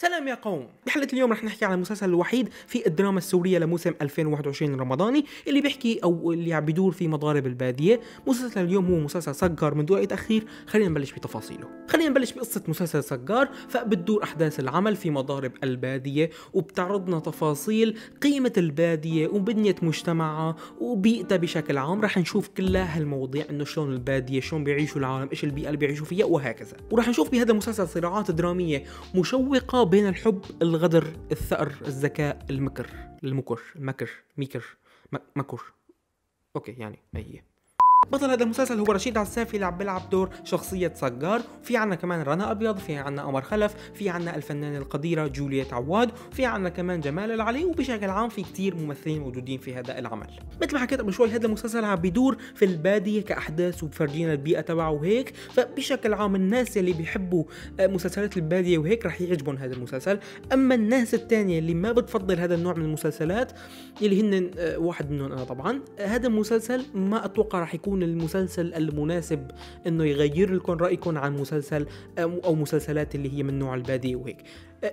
سلام يا قوم. بحلقة اليوم رح نحكي عن المسلسل الوحيد في الدراما السورية لموسم 2021 الرمضاني اللي بيحكي أو اللي عم بيدور في مضارب البادية. مسلسل اليوم هو مسلسل صقار من دون تأخير خلينا نبلش بتفاصيله. خلينا نبلش بقصة مسلسل صقار فبتدور أحداث العمل في مضارب البادية وبتعرضنا تفاصيل قيمة البادية وبنية مجتمعها وبيئتها بشكل عام. رح نشوف كل هالمواضيع إنه شلون البادية شلون بيعيشوا العالم إيش البيئة اللي بيعيشوا فيها وهكذا. ورح نشوف بهذا المسلسل صراعات درامية مشوقة بين الحب الغدر الثأر الذكاء المكر المكر المكر ميكر مكر. okay يعني هي هي بطل هذا المسلسل هو رشيد عساف اللي عم بيلعب دور شخصية صقار في عنا كمان رنا أبيض في عنا قمر خلف في عنا الفنانة القديرة جولييت عواد في عنا كمان جمال العلي وبشكل عام في كتير ممثلين موجودين في هذا العمل. مثل ما حكيت قبل شوي هذا المسلسل عم بيدور في البادية كأحداث وبفرجينا البيئة تبعه وهيك. فبشكل عام الناس اللي بيحبوا آه، مسلسلات البادية وهيك رح يعجبهم هذا المسلسل. أما الناس التانية اللي ما بتفضل هذا النوع من المسلسلات اللي هن آه، واحد منهم أنا طبعا آه، هذا المسلسل ما أتوقع رح يكون المسلسل المناسب إنه يغير لكم رأيكم عن مسلسل أو مسلسلات اللي هي من نوع الباديه وهيك.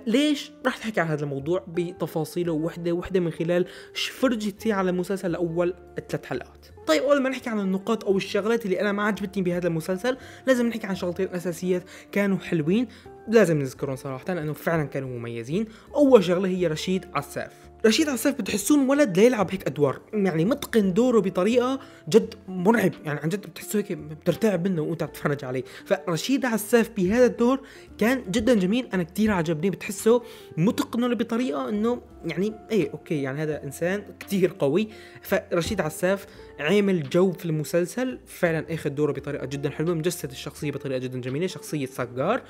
ليش رح نحكي عن هذا الموضوع بتفاصيله وحدة وحدة من خلال فرجتي على المسلسل لاول ثلاث حلقات. طيب أول ما نحكي عن النقاط أو الشغلات اللي أنا ما عجبتني بهذا المسلسل لازم نحكي عن شغلتين أساسيات كانوا حلوين. لازم نذكرهم صراحة لأنه فعلا كانوا مميزين. أول شغلة هي رشيد عساف. رشيد عساف بتحسون ولد ليلعب هيك أدوار يعني متقن دوره بطريقة جد مرعب يعني عن جد بتحسه هيك بترتعب منه وأنت عم تتفرج عليه. فرشيد عساف بهذا الدور كان جدا جميل أنا كتير عجبني بتحسه متقنه بطريقة إنه يعني إيه أوكي يعني هذا إنسان كتير قوي. فرشيد عساف عامل جو في المسلسل فعلا أخذ دوره بطريقة جدا حلوة مجسد الشخصية بطريقة جدا جميلة شخصية صقار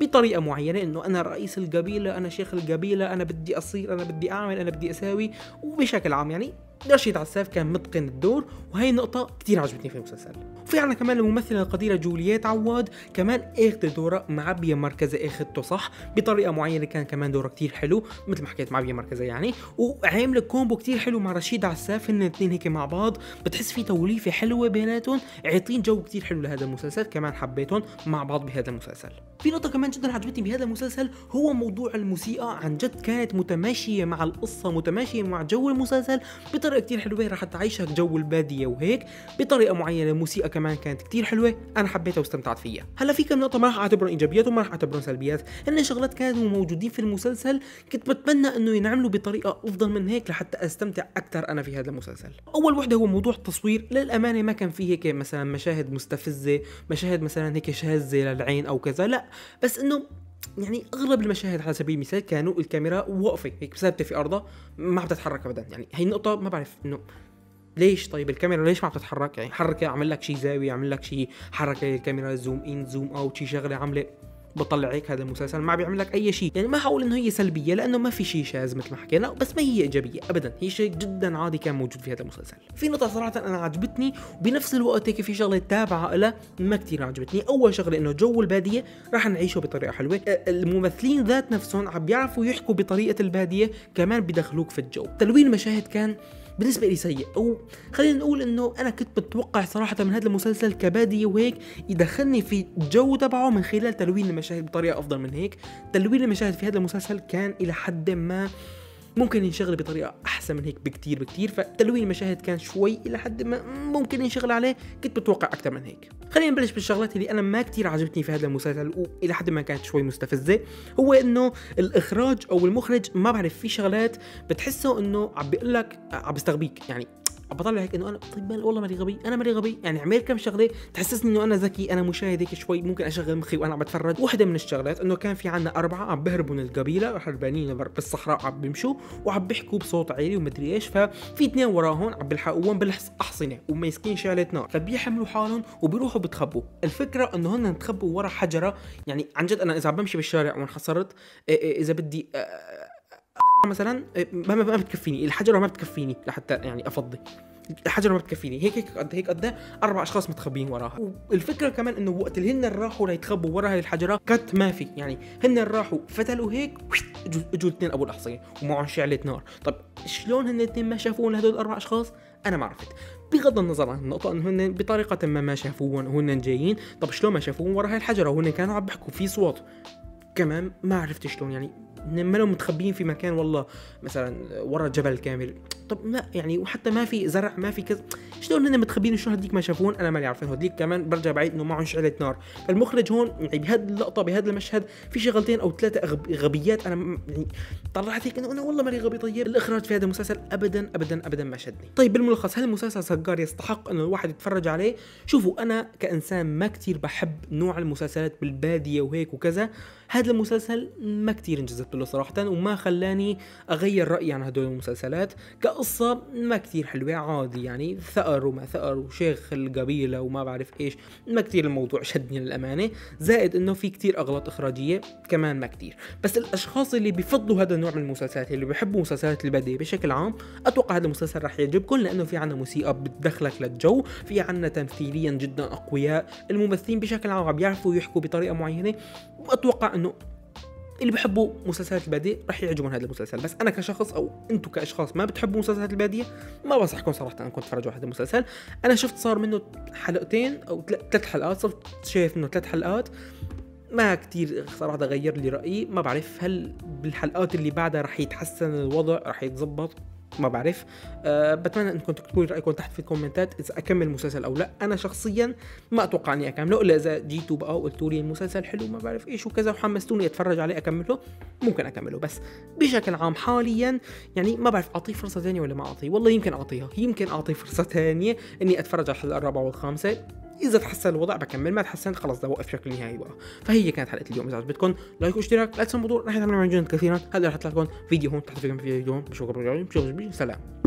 بطريقة معينة إنه أنا رئيس القبيلة أنا شيخ القبيلة أنا بدي أصير أنا بدي أعمل أنا بدي أساوي وبشكل عام يعني رشيد عساف كان متقن الدور وهي نقطة كتير عجبتني في المسلسل. وفي عنا كمان الممثلة القديرة جولييت عواد كمان اخذت دورها معبية مركزة اخذته صح بطريقة معينة كان كمان دورها كتير حلو مثل ما حكيت معبية مركزة يعني. وعاملة combo كتير حلو مع رشيد عساف هن الاثنين هيك مع بعض. بتحس في توليفة حلوة بيناتهم عاطين جو كتير حلو لهذا المسلسل كمان حبيتهم مع بعض بهذا المسلسل. في نقطة كمان جدا عجبتني بهذا المسلسل هو موضوع الموسيقى. عن جد كانت متماشية مع القصة متماشية مع جو المسلسل بطريقة كتير حلوة رح تعيشك جو البادية وهيك بطريقة معينة الموسيقى كمان كانت كتير حلوة أنا حبيتها واستمتعت فيها. هلأ في كم نقطة ما رح أعتبرهم إيجابيات وما رح أعتبرهم سلبيات. هن شغلات كانوا موجودين في المسلسل كنت بتمنى إنه ينعملوا بطريقة أفضل من هيك لحتى أستمتع أكثر أنا في هذا المسلسل. أول وحدة هو موضوع التصوير. للأمانة ما كان فيه هيك مثلا مشاهد مستفزة مشاهد مثلا هيك شاذة للعين أو كذا لأ. بس إنه يعني أغلب المشاهد على سبيل المثال كانوا الكاميرا واقفة هيك ثابتة في أرضها ما عم تتحرك ابدا. يعني هي النقطة ما بعرف إنه ليش؟ طيب الكاميرا ليش ما عم تتحرك؟ يعني حركة اعمل لك شيء زاوية اعمل لك شيء حركة الكاميرا زوم إن زوم أوت شيء شغلة عامله بطلع هيك هذا المسلسل ما بيعمل لك أي شيء. يعني ما حقول إنه هي سلبية لأنه ما في شيء شاذ مثل ما حكينا بس ما هي إيجابية ابدا. هي شيء جدا عادي كان موجود في هذا المسلسل. في نقطة صراحة أنا عجبتني وبنفس الوقت هيك في شغلة تابعة لها ما كثير عجبتني. أول شغلة إنه جو البادية راح نعيشه بطريقة حلوة. الممثلين ذات نفسهم عم بيعرفوا يحكوا بطريقة البادية كمان بدخلوك في الجو. تلوين المشاهد كان بالنسبة لي سيء. أو خلينا نقول إنه أنا كنت متوقع صراحة من هذا المسلسل كباديه وهيك يدخلني في الجو تبعه من خلال تلوين المشاهد بطريقة أفضل من هيك. تلوين المشاهد في هذا المسلسل كان إلى حد ما ممكن ينشغل بطريقة أحسن من هيك بكتير بكتير فتلوين المشاهد كان شوي إلى حد ما ممكن ينشغل عليه كنت بتوقع أكثر من هيك. خلينا نبلش بالشغلات اللي أنا ما كتير عجبتني في هذا المسلسل وإلى حد ما كانت شوي مستفزة هو إنه الإخراج أو المخرج ما بعرف في شغلات بتحسه إنه عم بيقول لك عم بيستغبيك يعني بطلع هيك إنه أنا طيب والله ماني غبي أنا ماني غبي. يعني عمل كم شغلة تحسسني إنه أنا ذكي أنا مشاهد هيك شوي ممكن أشغل مخي وأنا عم بتفرج. وحدة من الشغلات إنه كان في عنا أربعة عم بهربوا من القبيلة هربانين بالصحراء عم بيمشوا وعم بيحكوا بصوت عالي ومدري إيش. ففي اثنين وراهم عم بيلحقوهم بالاحصنه وماسكين شعله نار. فبيحملوا حالهم وبيروحوا بتخبوا الفكرة إنه هن تخبوا ورا حجرة. يعني عن جد أنا إذا عم بمشي بالشارع وانحصرت إذا بدي مثلا ما ما بتكفيني الحجره ما بتكفيني لحتى يعني أفضي. الحجره ما بتكفيني. هيك هيك قد هيك قد أربع أشخاص متخبيين وراها. والفكرة كمان إنه وقت اللي هن راحوا ليتخبوا ورا هاي الحجرة كت ما في. يعني هن راحوا فتلوا هيك اجوا الاثنين أبو الاحصيه ومعهم شعلة نار. طب شلون هن الاثنين ما شافون هدول الاربع أشخاص؟ أنا ما عرفت. بغض النظر عن النقطة إنه هن بطريقة ما ما شافوهم وهن جايين طب شلون ما شافوهم ورا هاي الحجرة؟ وهن كانوا عم بيحكوا في صوت. كمان ما عرفت شلون. يعني ما لهم متخبيين في مكان والله. مثلا ورا جبل كامل. طب لا يعني وحتى ما في زرع ما في كذا. شلون هن متخبيين؟ شلون هديك ما شافون؟ أنا ماني عارفين. هديك كمان برجع بعيد إنه معهم شعلة نار. فالمخرج هون يعني بهذه اللقطة بهذا المشهد في شغلتين أو ثلاثة غبيات أنا يعني طلعت هيك إنه أنا والله ماني غبي. طيب الإخراج في هذا المسلسل ابدا ابدا ابدا ما شدني. طيب بالملخص هل المسلسل سجار يستحق إنه الواحد يتفرج عليه؟ شوفوا أنا كإنسان ما كتير بحب نوع المسلسلات بالبادية وهيك وكذا. هذا المسلسل ما كتير انجذبت له صراحة وما خلاني أغير رأيي عن هدول المسلسلات. كقصة ما كتير حلوة عادي يعني. ثأر وما ثأر وشيخ القبيلة وما بعرف إيش. ما كتير الموضوع شدني للأمانة. زائد إنه في كتير أغلاط إخراجية كمان ما كتير. بس الأشخاص اللي بيفضلوا هذا النوع من المسلسلات اللي بيحبوا مسلسلات البادية بشكل عام أتوقع هذا المسلسل رح يعجبكم لأنه في عنا موسيقى بتدخلك للجو. في عنا تمثيليا جدا أقوياء. الممثلين بشكل عام عم بيعرفوا يحكوا بطريقة معينة. وأتوقع إنه اللي بحبوا مسلسلات البادية رح يعجبهم هذا المسلسل. بس أنا كشخص أو أنتم كأشخاص ما بتحبوا مسلسلات البادية ما بنصحكم صراحة انكم تتفرجوا على هذا المسلسل. أنا شفت صار منه حلقتين أو ثلاث حلقات صرت شايف منه ثلاث حلقات. ما كتير صراحة غير لي رأيي ما بعرف هل بالحلقات اللي بعدها رح يتحسن الوضع رح يتزبط ما بعرف. أه بتمنى انكم تكتبوا لي رايكم تحت في الكومنتات إذا أكمل المسلسل أو لا. أنا شخصيا ما أتوقع اني أكمله الا إذا جيتوا بقى وقلتوا لي المسلسل حلو ما بعرف إيش وكذا وحمستوني أتفرج عليه أكمله ممكن أكمله. بس بشكل عام حاليا يعني ما بعرف أعطيه فرصة ثانية ولا ما أعطيه. والله يمكن أعطيها يمكن أعطيه فرصة ثانية إني أتفرج على الحلقة الرابعة والخامسة. إذا تحسن الوضع بكمل ما تحسن خلص ده وقف بشكل نهائي بقى. فهي كانت حلقة اليوم. إذا عجبتكم لايك واشتراك لا تنسوا الموضوع رح يتعمل جدا كثيرا. هذا رح يطلع لكم فيديو هون تحت فيديو هون بشوفكم بالفيديو. سلام.